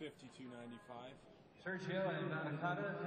52.95. Churchill and Nakata